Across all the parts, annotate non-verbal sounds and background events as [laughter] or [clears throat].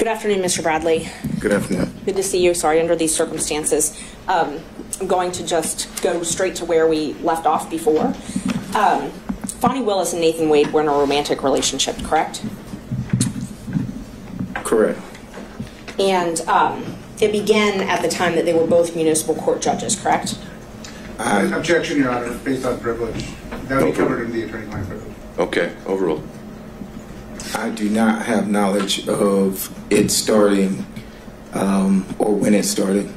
Good afternoon, Mr. Bradley. Good afternoon. Good to see you. Sorry, under these circumstances. Um, I'm going to just go straight to where we left off before. Um, Fani Willis and Nathan Wade were in a romantic relationship, correct? Correct. And um, it began at the time that they were both municipal court judges, correct? I, Objection, Your Honor, based on privilege. That would be covered in the attorney-client privilege. Okay, overruled. I do not have knowledge of it starting um, or when it started.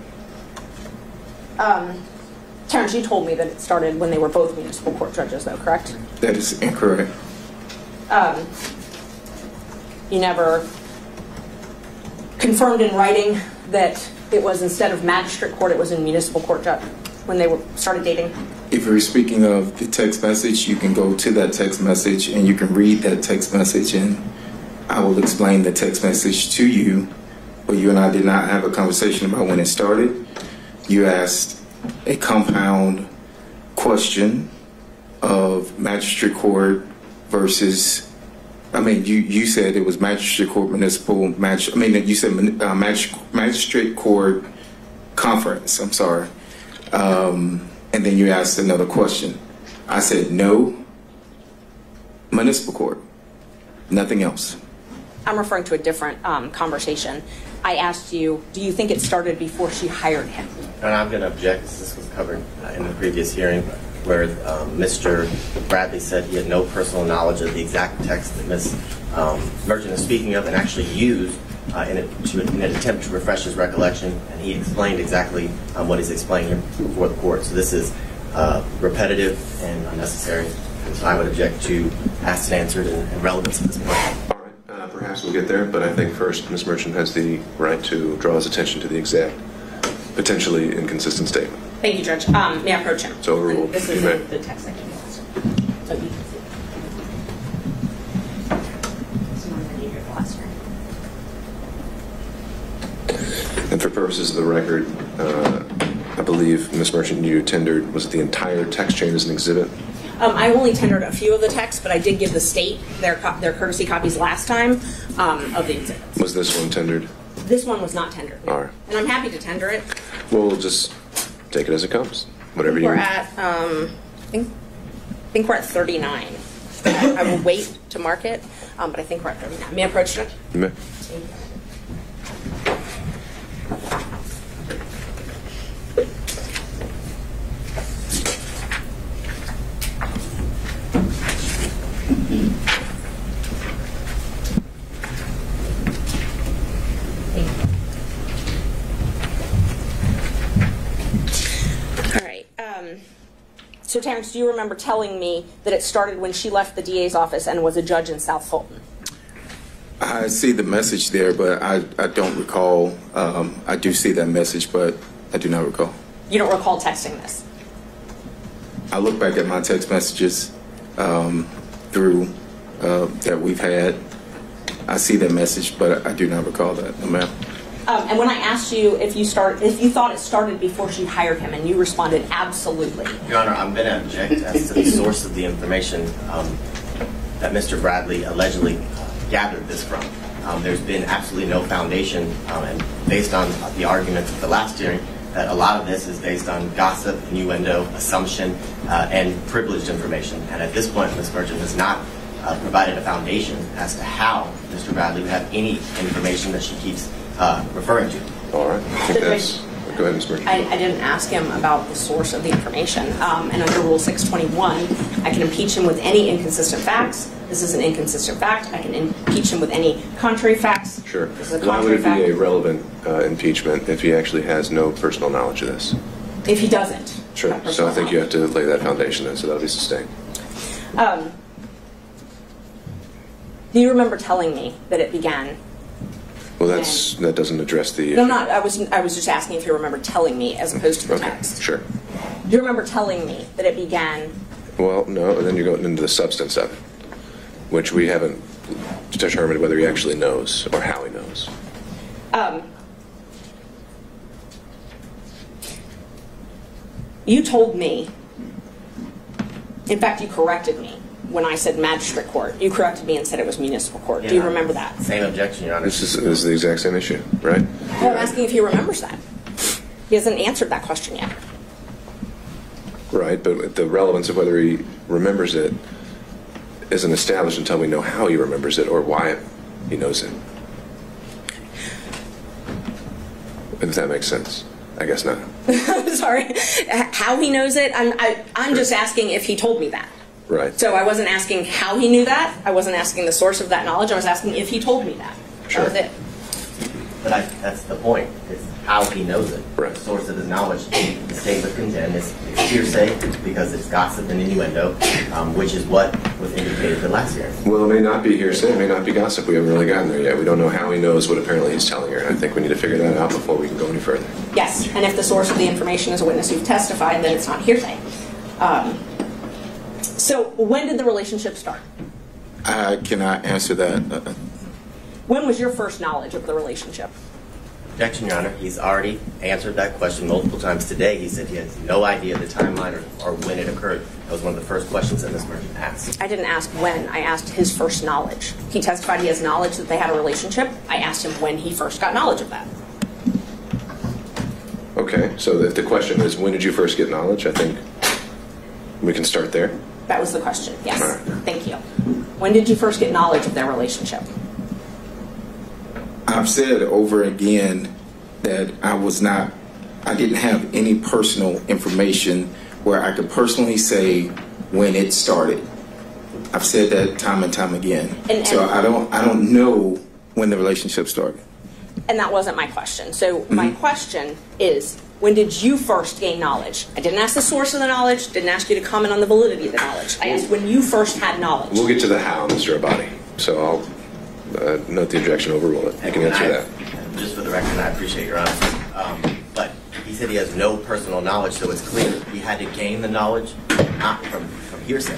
Terrence, you told me that it started when they were both municipal court judges, though, correct? That is incorrect. You never confirmed in writing that it was instead of magistrate court, it was in municipal court judge when they were started dating? If you're speaking of the text message, you can go to that text message and you can read that text message, and I will explain the text message to you. But you and I did not have a conversation about when it started. You asked a compound question of magistrate court versus. I mean, you, you said it was magistrate court, municipal match. I mean, you said uh, magistrate court conference. I'm sorry. Um, and then you asked another question. I said no. Municipal court. Nothing else. I'm referring to a different um, conversation. I asked you, do you think it started before she hired him? And I'm going to object, as this was covered uh, in the previous hearing, where um, Mr. Bradley said he had no personal knowledge of the exact text that Ms. um, Merchant is speaking of and actually used uh, in, a, to, in an attempt to refresh his recollection, and he explained exactly um, what he's explaining here before the court. So this is uh, repetitive and unnecessary, and so I would object to asked and answered and, and relevance at this point. All right, uh, perhaps we'll get there, but I think first Ms. Merchant has the right to draw his attention to the exact, potentially inconsistent statement. Thank you, Judge. Um, may I approach him? It's overruled. This is the text I gave you. So you can see. So I'm gonna need your glass here. And for purposes of the record, uh, I believe Ms. Merchant, you tendered, was it the entire text chain as an exhibit? Um, I only tendered a few of the texts, but I did give the state their co- their courtesy copies last time um, of the exhibits. Was this one tendered? This one was not tendered. All right. And I'm happy to tender it. Well, we'll just take it as it comes, whatever you. We're at, um, I think, I think we're at 39. I will wait to mark it, um, but I think we're at 39. May I approach it? You may. All right. Um, so, Terrence, do you remember telling me that it started when she left the DA's office and was a judge in South Fulton? I see the message there, but I, I don't recall. Um, I do see that message, but I do not recall. You don't recall texting this? I look back at my text messages um, through uh, that we've had. I see that message, but I do not recall that. No, ma'am. Um, and when I asked you if you start, if you thought it started before she hired him, and you responded absolutely. Your Honor, I'm going to object as to the source of the information um, that Mr. Bradley allegedly gathered this from. Um, There's been absolutely no foundation, um, and based on the arguments of the last hearing, that a lot of this is based on gossip, innuendo, assumption, uh, and privileged information. And at this point, Ms. Merchant has not uh, provided a foundation as to how Mr. Bradley would have any information that she keeps uh, referring to. All right. I think that's. [laughs] Go ahead, Ms. Merchant. I, I didn't ask him about the source of the information. Um, and under Rule 621, I can impeach him with any inconsistent facts. This is an inconsistent fact. I can impeach him with any contrary facts. Sure. This is a Why would contrary it be a relevant uh, impeachment if he actually has no personal knowledge of this? If he doesn't. Sure. have So I personal think you have knowledge. to lay that foundation then, so that'll be sustained. Um, do you remember telling me that it began? Well, that's that doesn't address the. No, issue. not. I was. I was just asking if you remember telling me as opposed to the Okay. text. Sure. Do you remember telling me that it began? Well, no, and then you're going into the substance of it, which we haven't determined whether he actually knows or how he knows. Um, you told me. In fact, you corrected me when I said magistrate court. You corrected me and said it was municipal court. Do you remember that? Same objection, Your Honor. This is, this is the exact same issue, right? Well, I'm asking if he remembers that. He hasn't answered that question yet. Right, but the relevance of whether he remembers it isn't established until we know how he remembers it or why he knows it. If that makes sense. I guess not. I'm [laughs] sorry. How he knows it, I'm, I, I'm just asking if he told me that. Right. So I wasn't asking how he knew that. I wasn't asking the source of that knowledge. I was asking if he told me that. Sure. That was it. But I, that's the point. It's how he knows it. Right. The source of his knowledge. The state would contend is hearsay because it's gossip and innuendo, um, which is what was indicated the last year. Well, it may not be hearsay, it may not be gossip. We haven't really gotten there yet. We don't know how he knows what apparently he's telling her. And I think we need to figure that out before we can go any further. Yes, and if the source of the information is a witness who've testified, then it's not hearsay. Um, so when did the relationship start? I cannot answer that. Uh, When was your first knowledge of the relationship? Objection, Your Honor. He's already answered that question multiple times today. He said he has no idea the timeline or, or when it occurred. That was one of the first questions that Ms. Merchant asked. I didn't ask when, I asked his first knowledge. He testified he has knowledge that they had a relationship. I asked him when he first got knowledge of that. Okay, so if the question is, when did you first get knowledge? I think we can start there. That was the question, yes. Thank you. When did you first get knowledge of their relationship? I've said over again that I was not, I didn't have any personal information where I could personally say when it started. I've said that time and time again. And- so I don't, I don't know when the relationship started. And that wasn't my question. So my mm-hmm. question is, when did you first gain knowledge? I didn't ask the source of the knowledge, didn't ask you to comment on the validity of the knowledge. I asked when you first had knowledge. We'll get to the how, Mr. Abbate. So I'll uh, note the objection, overrule it. You can answer I- that. Just for the record, I appreciate your honesty. Um, but he said he has no personal knowledge, so it's clear he had to gain the knowledge, not from, from hearsay.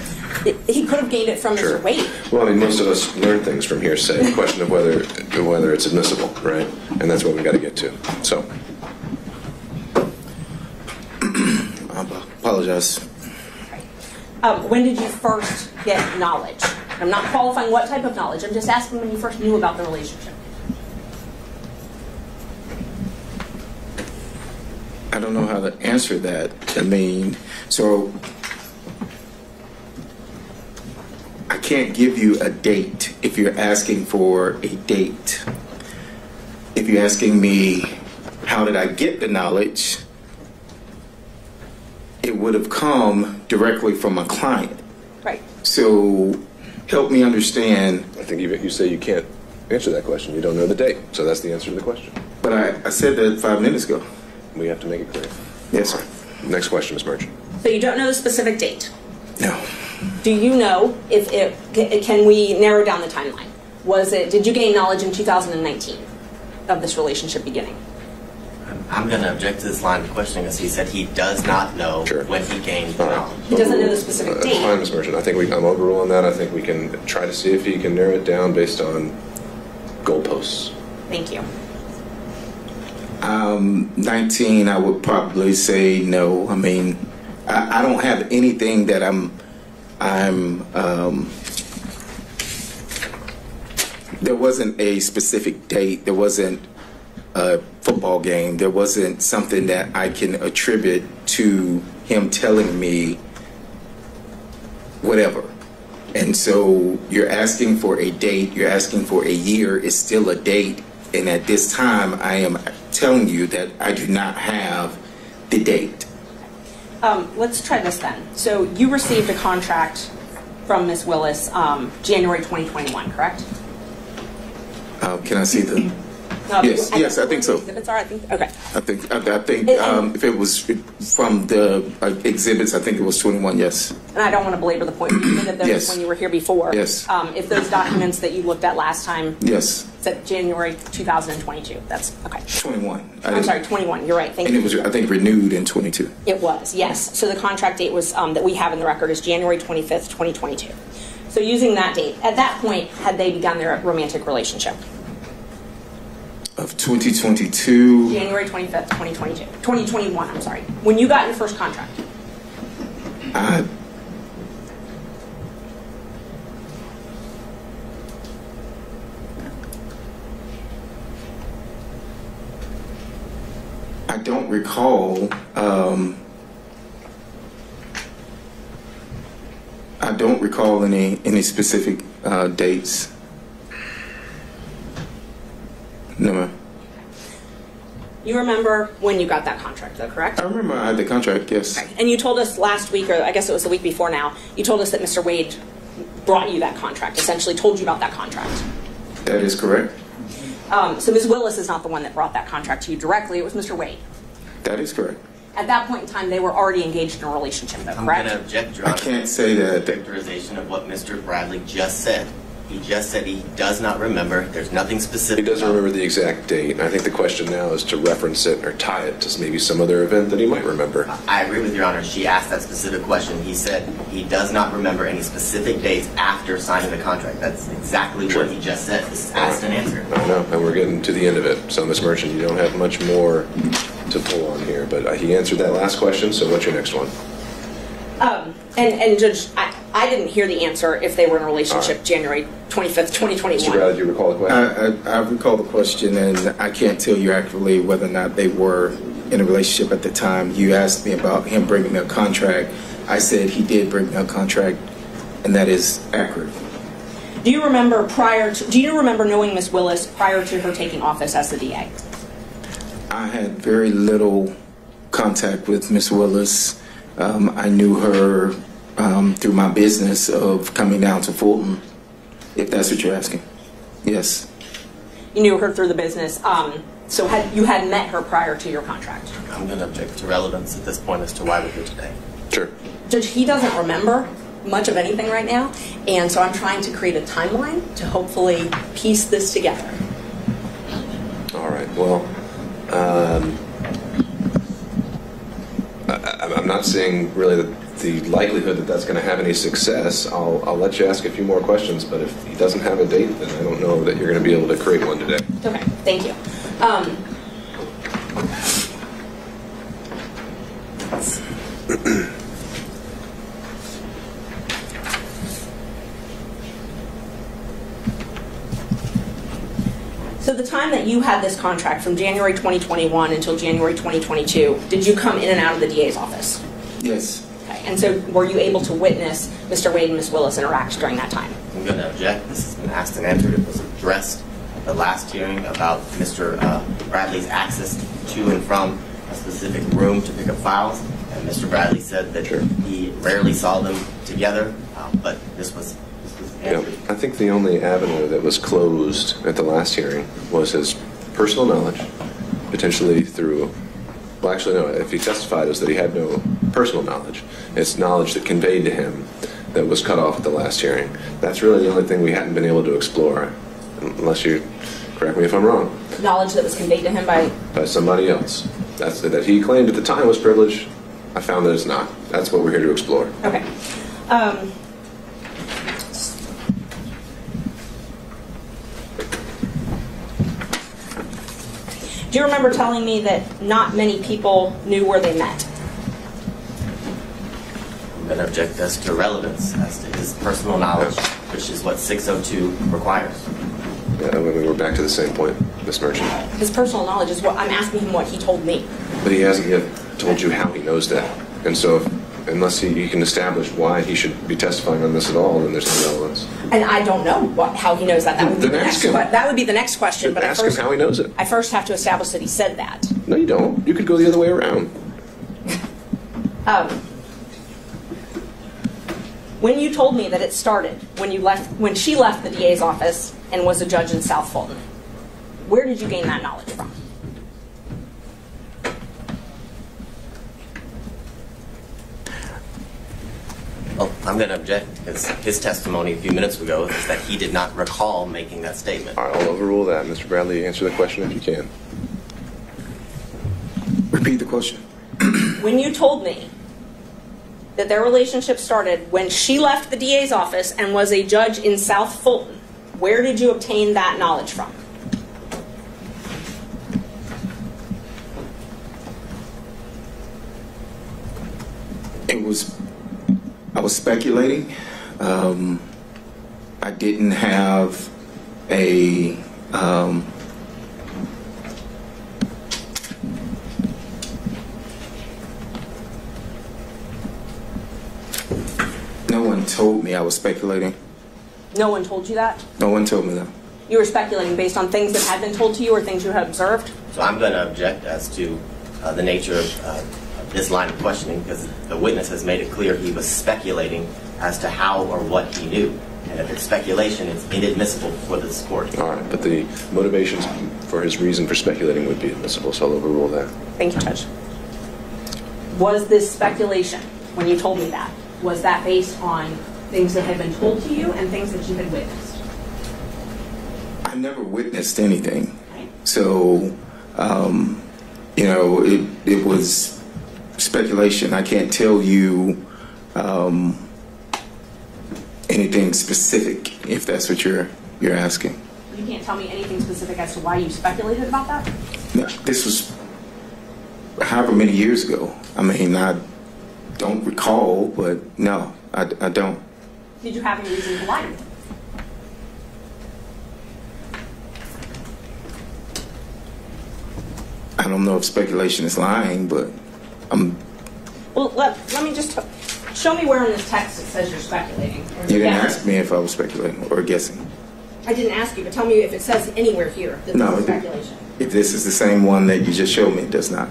He could have gained it from Sure. Mr. Wade. Well, I mean, most of us learn things from hearsay. The question of whether whether it's admissible, right? And that's what we got to get to. So, I apologize. Um, when did you first get knowledge? I'm not qualifying what type of knowledge. I'm just asking when you first knew about the relationship. I don't know how to answer that. I mean, so I can't give you a date if you're asking for a date. If you're asking me, how did I get the knowledge? It would have come directly from a client. Right. So help me understand. I think you, you say you can't answer that question. You don't know the date. So that's the answer to the question. But I, I said that five minutes ago. We have to make it clear. Yes, sir. Next question, Ms. Merchant. So you don't know the specific date. No. Do you know if it, can we narrow down the timeline? Was it, did you gain knowledge in 2019 of this relationship beginning? I'm going to object to this line of questioning as he said he does not know Sure. when he gained the All right. knowledge. He doesn't know the specific Uh, date. Fine, Ms. Merchant. I think we, I'm overruling that. I think we can try to see if he can narrow it down based on goalposts. Thank you. Um, 19, I would probably say no. I mean, I, I don't have anything that I'm, I'm, um, there wasn't a specific date. There wasn't a football game. There wasn't something that I can attribute to him telling me whatever. And so you're asking for a date, you're asking for a year, it's still a date. And at this time, I am telling you that I do not have the date. Um, let's try this then. So you received a contract from Ms. Willis um, January 2021, correct? Uh, can I see the? Yes, yes, I think so. Exhibits are, I think, okay. I think I, I think um, if it was from the uh, exhibits, I think it was 21. Yes. And I don't want to belabor the point, you did those Yes. when you were here before. Yes. Um, If those documents that you looked at last time Yes. said January 2022, that's, okay. 21. I I'm didn't- sorry, 21, you're right, thank And you. it was I think renewed in 22. It was, yes. So the contract date was, um, that we have in the record is January 25th, 2022. So using that date, at that point, had they begun their romantic relationship? of 2022. January 25th, 2022. 2021, I'm sorry. When you got your first contract. I. I don't recall. Um, I don't recall any any specific uh, dates. You remember when you got that contract, though, correct? I remember I had the contract. Yes. And you told us last week, or I guess it was the week before now, you told us that Mr. Wade brought you that contract, essentially told you about that contract. That is correct. Um, so Ms. Willis is not the one that brought that contract to you directly, it was Mr. Wade. That is correct. At that point in time, they were already engaged in a relationship, though, correct? I'm going to correct? object, Your I can't say that. Characterization of what Mr. Bradley just said. He just said he does not remember. There's nothing specific. He doesn't remember the exact date. I think the question now is to reference it or tie it to maybe some other event that he might remember. I agree with Your Honor. She asked that specific question. He said he does not remember any specific dates after signing the contract. That's exactly Sure. what he just said. This is asked and answered. I know, and we're getting to the end of it. So, Ms. Merchant, you don't have much more to pull on here, but uh, he answered that last question. So, what's your next one? Um, and, and Judge, I, I didn't hear the answer if they were in a relationship All right. January 25th, 2021. Mr. Bradley, do you recall the question? I, I, I recall the question, and I can't tell you accurately whether or not they were in a relationship at the time. You asked me about him bringing me a contract. I said he did bring me a contract, and that is accurate. Do you remember prior to, do you remember knowing Miss Willis prior to her taking office as the DA? I had very little contact with Miss Willis. Um, I knew her um, through my business of coming down to Fulton, if that's what you're asking. Yes. You knew her through the business, um, so had, you had met her prior to your contract. I'm going to object to relevance at this point as to why we're here today. Sure. Judge, he doesn't remember much of anything right now, and so I'm trying to create a timeline to hopefully piece this together. All right. Well, um, I, I- I'm not seeing really the, the likelihood that that's going to have any success. I'll, I'll let you ask a few more questions, but if he doesn't have a date, then I don't know that you're going to be able to create one today. Okay, thank you. Um, [clears throat] So the time that you had this contract from January 2021 until January 2022, did you come in and out of the DA's office? Yes. Okay, and so were you able to witness Mr. Wade and Ms. Willis interact during that time? I'm going to object. This has been asked and answered. It was addressed at the last hearing about Mr. uh, Bradley's access to and from a specific room to pick up files. And Mr. Bradley said that Sure. he rarely saw them together, uh, but this was, this was Yeah. I think the only avenue that was closed at the last hearing was his personal knowledge, potentially through. Well, actually, no. If he testified, it was that he had no personal knowledge. It's knowledge that conveyed to him that was cut off at the last hearing. That's really the only thing we hadn't been able to explore, unless you correct me if I'm wrong, Knowledge that was conveyed to him by by somebody else. That's that he claimed at the time was privilege. I found that it's not. That's what we're here to explore. Okay. Um, do you remember telling me that not many people knew where they met? I'm going to object as to relevance, as to his personal knowledge, which is what 602 requires. Yeah, I mean, we're back to the same point, Miss Merchant. His personal knowledge is what I'm asking him what he told me. But he hasn't yet told you how he knows that. And so, if, unless he, he can establish why he should be testifying on this at all, then there's no relevance. And I don't know what, how he knows that. That would be Then the next. Him. that would be the next question. But I Ask first, him how he knows it. I first have to establish that he said that. No, you don't. You could go the other way around. [laughs] Um, when you told me that it started when you left, when she left the DA's office and was a judge in South Fulton, where did you gain that knowledge from? Well, I'm going to object because his testimony a few minutes ago is that he did not recall making that statement. All right, I'll overrule that. Mr. Bradley, answer the question if you can. Repeat the question. [clears throat] When you told me that their relationship started when she left the DA's office and was a judge in South Fulton, where did you obtain that knowledge from? It was, I was speculating. Um, I didn't have a um, no one told me I was speculating. No one told you that? No one told me that. You were speculating based on things that had been told to you or things you had observed? So I'm going to object as to uh, the nature of uh, this line of questioning because the witness has made it clear he was speculating as to how or what he knew. And if it's speculation, it's inadmissible for this court. All right, but the motivations for his reason for speculating would be admissible, so I'll overrule that. Thank you, Judge. Was this speculation when you told me that? Was that based on things that had been told to you and things that you had witnessed? I never witnessed anything. Right? So, um, you know, it, it was speculation. I can't tell you um, anything specific if that's what you're you're asking. You can't tell me anything specific as to why you speculated about that? No, This was however many years ago. I mean, I don't recall, but no, I, I don't. Did you have any reason to lie to me? I don't know if speculation is lying, but I'm. Well, let, let me just, show me where in this text it says you're speculating. or You didn't guessing. ask me if I was speculating or guessing. I didn't ask you, but tell me if it says anywhere here that No, this is speculation. If this is the same one that you just showed me, it does not.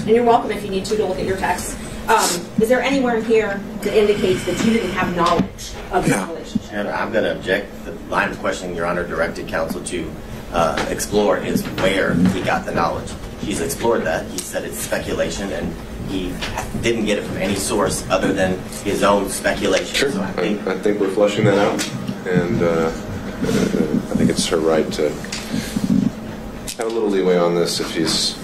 And you're welcome if you need to to look at your text. Um, is there anywhere in here that indicates that you didn't have knowledge of this No. relationship? And I'm going to object. The line of questioning Your Honor directed counsel to uh, explore is where he got the knowledge. He's explored that. He said it's speculation, and he didn't get it from any source other than his own speculation. So I I, think I think we're flushing that out, and uh, I think it's her right to have a little leeway on this if he's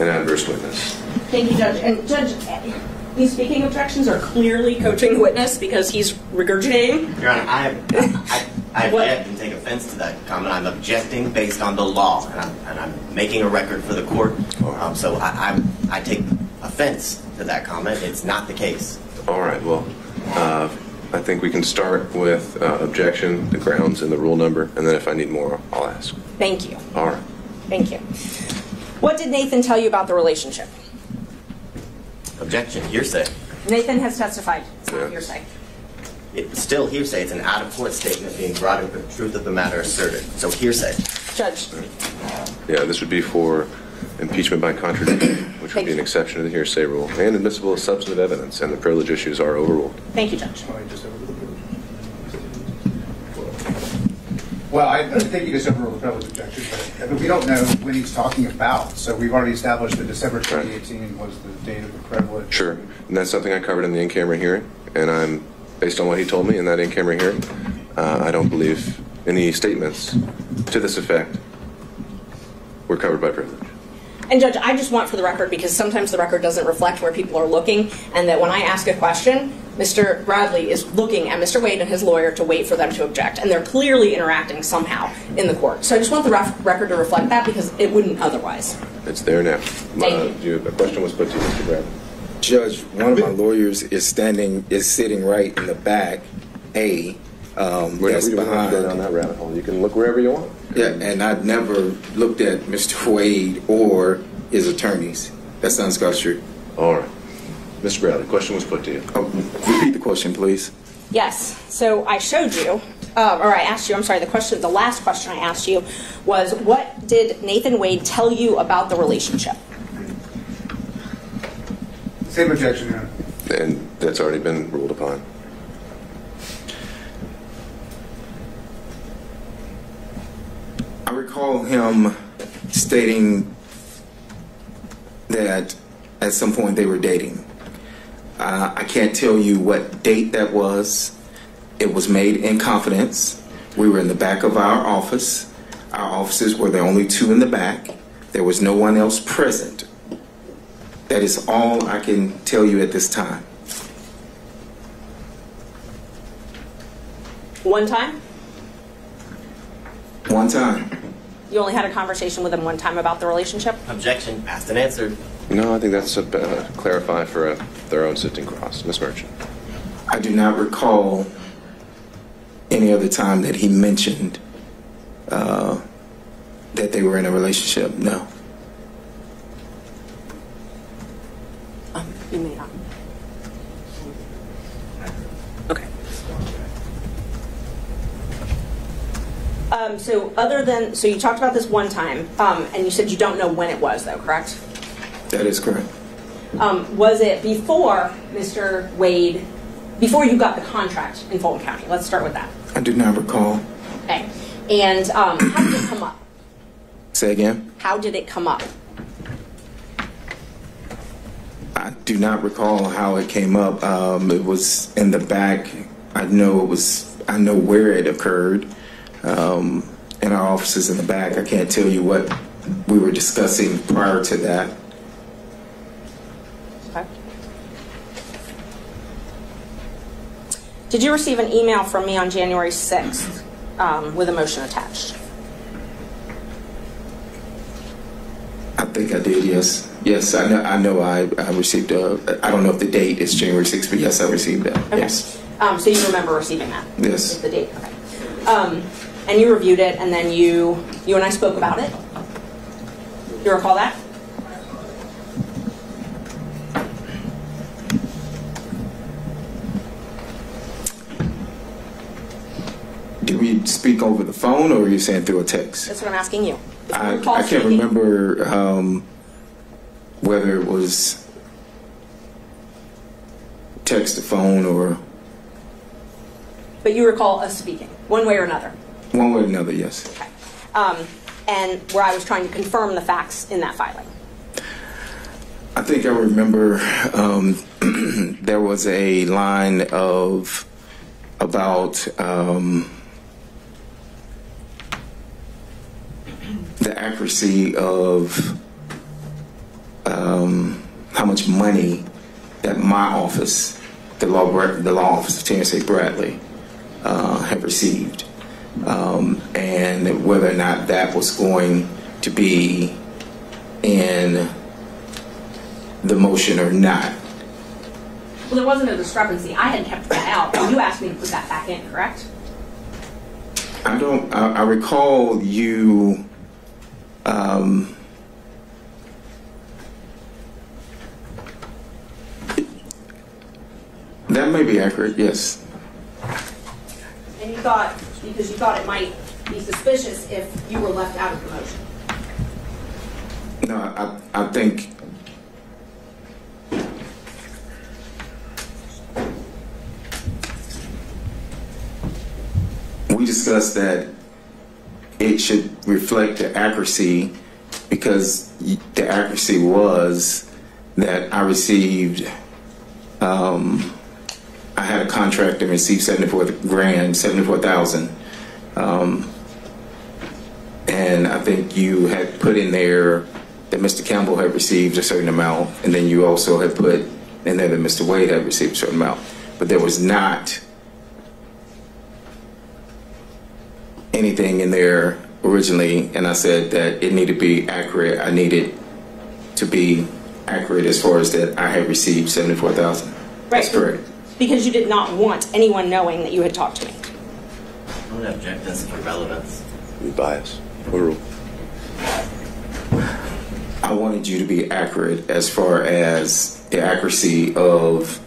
an adverse witness. Thank you, Judge. And Judge, eh, these speaking objections are clearly coaching the witness because he's regurgitating. Your Honor, I, I, I What? object and take offense to that comment. I'm objecting based on the law, and I'm, and I'm making a record for the court. Um, so I, I'm, I take offense to that comment. It's not the case. All right, well, uh, I think we can start with uh, objection, the grounds, and the rule number, and then if I need more, I'll ask. Thank you. All right. Thank you. What did Nathan tell you about the relationship? Objection, hearsay. Nathan has testified. It's not Yeah. hearsay. It's still hearsay. It's an out-of-court statement being brought in, but the truth of the matter asserted. So hearsay. Judge, Yeah, this would be for impeachment by contradiction, which would be an exception to the hearsay rule, and admissible as substantive evidence, and the privilege issues are overruled. thank you, Judge. Well, I I think you just overruled the privilege objection, but but we don't know when he's talking about. So we've already established that December 2018 was the date of the privilege. Sure, and that's something I covered in the in-camera hearing, and I'm, based on what he told me in that in-camera hearing, uh, I don't believe any statements to this effect were covered by privilege. And Judge, I just want for the record, because sometimes the record doesn't reflect where people are looking, and that when I ask a question, Mr. Bradley is looking at Mr. Wade and his lawyer to wait for them to object, and they're clearly interacting somehow in the court. So I just want the ref- record to reflect that because it wouldn't otherwise. It's there now. Thank Uh, you. you- A question was put to you, Mr. Bradley. Judge, one of my lawyers is standing, is sitting right in the back, A, um, We're- that's we don't have to go down that rabbit hole. You can look wherever you want. Yeah, and I've never looked at Mr. Wade or his attorneys. That's unsculptured. All right. Mr. Bradley, the question was put to you. Oh, repeat the question, please. Yes. So I showed you, uh, or I asked you, I'm sorry, the question, the last question I asked you was what did Nathan Wade tell you about the relationship? Same objection, Your Honor. And that's already been ruled upon. I recall him stating that at some point they were dating. Uh, I can't tell you what date that was. It was made in confidence. We were in the back of our office. Our offices were the only two in the back. There was no one else present. That is all I can tell you at this time. One time? One time. You only had a conversation with him one time about the relationship? Objection, asked and answered. No, I think that's a, uh, clarify for a thorough and sifting cross. Ms. Merchant. I do not recall any other time that he mentioned uh, that they were in a relationship. No. Um, you may not. Okay. Um, so other than, so you talked about this one time, um, and you said you don't know when it was though, correct? That is correct. Um, was it before Mr. Wade, before you got the contract in Fulton County? Let's start with that. I do not recall. Okay. And um, how did it come up? Say again. How did it come up? I do not recall how it came up. Um, it was in the back. I know it was. I know where it occurred. Um, in our offices in the back. I can't tell you what we were discussing prior to that. Okay. Did you receive an email from me on January 6th um, with a motion attached? I think I did. Yes. Yes. I know. I know. I, I received a. I don't know if the date is January 6th, but yes, I received that. Okay. Yes. Um, so you remember receiving that? Yes. The date, okay. Um, and you reviewed it, and then you, you and I spoke about it? You recall that? Did we speak over the phone, or are you saying through a text? That's what I'm asking you. I, I can't speaking- remember um, whether it was text or phone or But you recall us speaking, one way or another? One way or another. Yes. Okay. Um, and where I was trying to confirm the facts in that filing. I think I remember um, [clears throat] there was a line of about um, the accuracy of um, how much money that my office, the law, the law office of Terrence A. Bradley, uh, have received, um, and whether or not that was going to be in the motion or not. Well, there wasn't a discrepancy. I had kept that out, you asked me to put that back in, correct? I don't. I, I recall you. Um, that may be accurate. Yes. And you thought, because you thought it might be suspicious if you were left out of the motion. No, I. I think. We discussed that it should reflect the accuracy because the accuracy was that I received, um, had a contract and received 74 grand, 74,000. Um, and I think you had put in there that Mr. Campbell had received a certain amount, and then you also had put in there that Mr. Wade had received a certain amount. But there was not anything in there originally, and I said that it needed to be accurate. I needed to be accurate as far as that I had received seventy-four thousand. That's correct. Because you did not want anyone knowing that you had talked to me. I'm going object this for relevance. Be biased. Or I wanted you to be accurate as far as the accuracy of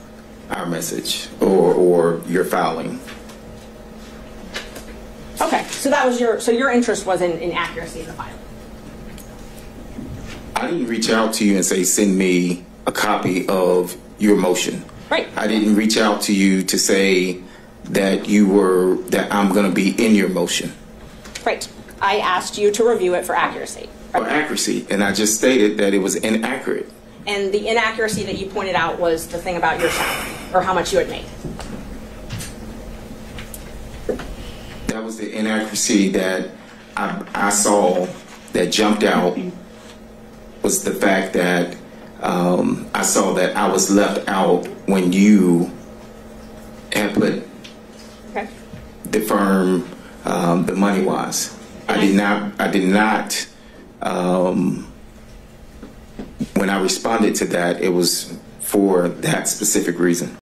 our message or or your filing. Okay, so that was your, so your interest was in, in accuracy of the filing. I didn't reach out to you and say send me a copy of your motion. Right. I didn't reach out to you to say that you were that I'm going to be in your motion Right. I asked you to review it for accuracy. for accuracy, and I just stated that it was inaccurate. And the inaccuracy that you pointed out was the thing about your salary, or how much you had made. That was the inaccuracy that I, I saw that jumped out was the fact that um, I saw that I was left out when you had put Okay. the firm um, the money was. I did not. I did not. Um, when I responded to that, it was for that specific reason.